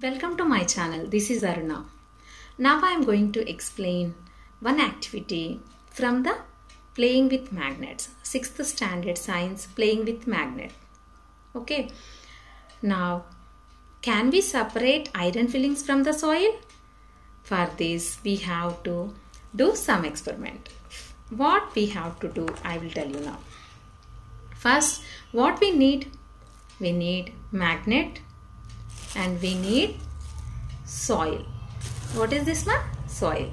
Welcome to my channel. This is Aruna. Now I am going to explain one activity from the playing with magnets. 6th standard science playing with magnet. Okay. Now can we separate iron fillings from the soil? For this we have to do some experiment. What we have to do I will tell you now. First what we need? We need magnet and we need soil. What is this one? Soil.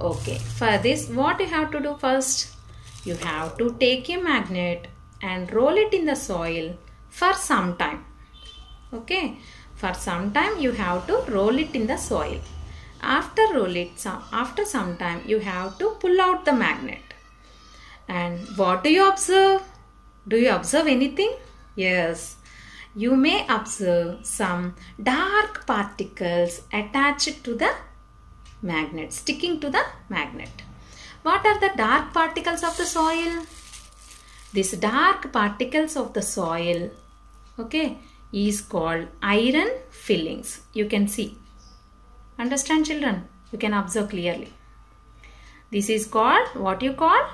Okay, for this what you have to do first? You have to take a magnet and roll it in the soil for some time. Okay, for some time you have to roll it in the soil. After roll it, some, after some time you have to pull out the magnet. And what do you observe? Do you observe anything? Yes, you may observe some dark particles attached to the magnet, sticking to the magnet. What are the dark particles of the soil? These dark particles of the soil, okay, is called iron fillings. You can see. Understand children? You can observe clearly. This is called what you call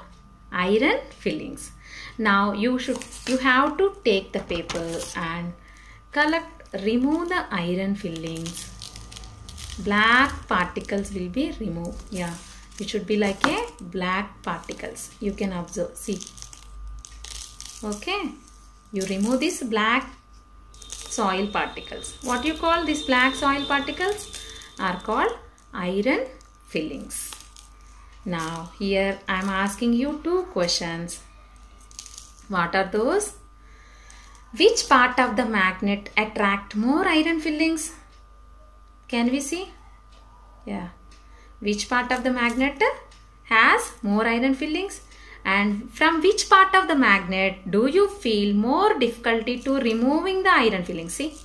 iron fillings. Now you should you have to take the paper and collect remove the iron fillings. Black particles will be removed. Yeah it should be like a black particles. You can observe see. Okay you remove these black soil particles. What you call these black soil particles? Are called iron fillings now here i am asking you two questions what are those? Which part of the magnet attract more iron fillings? Can we see? Yeah. Which part of the magnet has more iron fillings? And from which part of the magnet do you feel more difficulty to removing the iron fillings? See?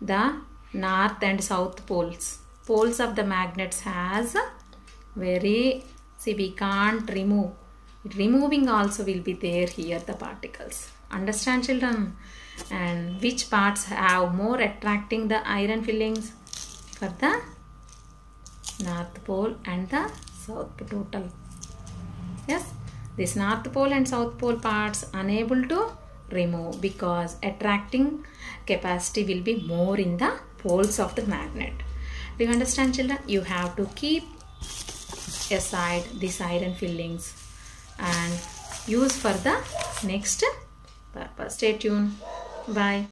The north and south poles. Poles of the magnets has very, see we can't remove. Removing also will be there here the particles. Understand children? And which parts have more attracting the iron fillings? For the north pole and the south pole total. Yes? This north pole and south pole parts unable to remove because attracting capacity will be more in the poles of the magnet. Do you understand children? You have to keep aside these iron fillings and use for the next purpose. Stay tuned. Bye.